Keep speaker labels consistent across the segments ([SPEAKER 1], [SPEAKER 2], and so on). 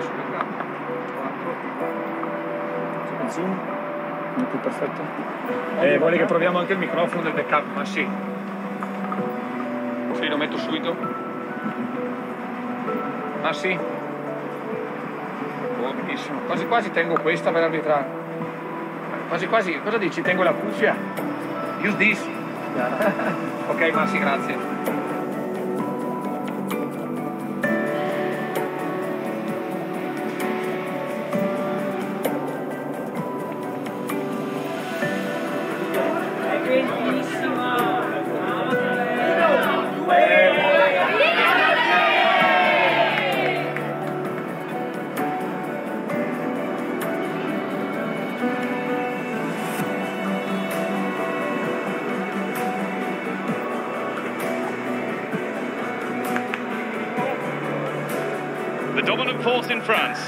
[SPEAKER 1] vai sul campo. 4.
[SPEAKER 2] Zoom? Non più perfetto?
[SPEAKER 1] Eh, vuole che proviamo anche il microfono del backup? Ma sì. Sì, lo metto subito. Ma sì. Oh, benissimo. Quasi quasi tengo questa per arbitrare. Quasi quasi, cosa dici? Tengo la cuffia? Use this. ok, Massi, grazie.
[SPEAKER 3] Dominant force in France,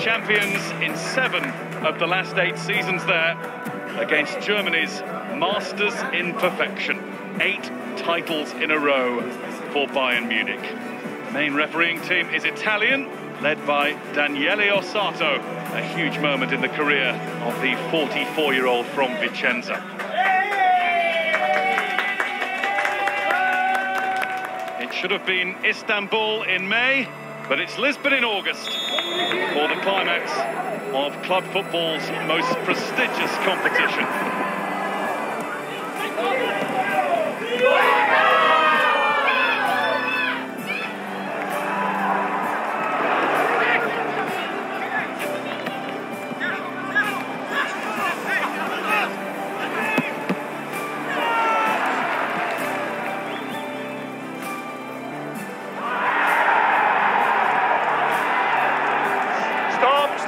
[SPEAKER 3] champions in seven of the last eight seasons there against Germany's masters in perfection. Eight titles in a row for Bayern Munich. Main refereeing team is Italian, led by Daniele Orsato, a huge moment in the career of the 44-year-old from Vicenza. It should have been Istanbul in May, but it's Lisbon in August for the climax of club football's most prestigious competition.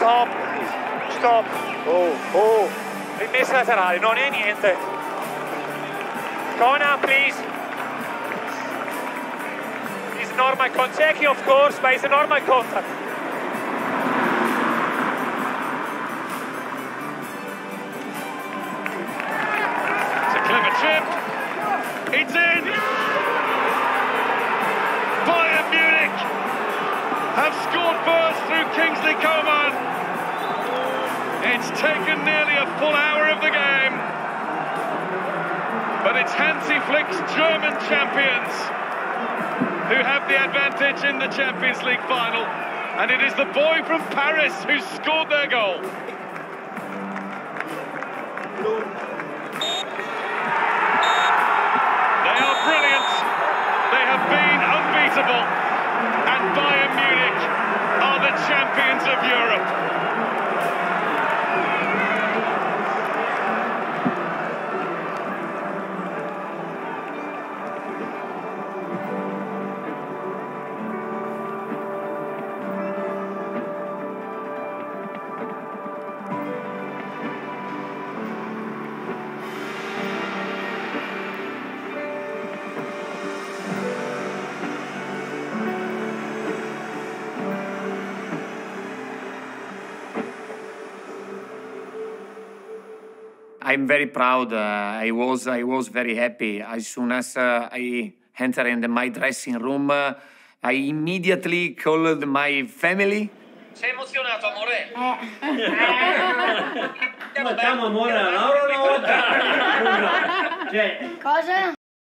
[SPEAKER 4] Stop, stop, stop. Oh, oh. Rimessa laterale, non è niente. Kona, please. It's normal contact, of course, but it's a normal contact.
[SPEAKER 3] It's a clever chip. It's in. Bayern Munich have scored first through Kingsley Coman. Taken nearly a full hour of the game. But it's Hansi Flick's German champions who have the advantage in the Champions League final. And it is the boy from Paris who scored their goal. They are brilliant. They have been unbeatable. And Bayern Munich are the champions of Europe.
[SPEAKER 5] I'm very proud. Uh, I was I was very happy as soon as uh, I entered in the, my dressing room. Uh, I immediately called my family.
[SPEAKER 1] Sei emozionato, amore?
[SPEAKER 6] Facciamo amore a Laura una volta.
[SPEAKER 7] Cosa?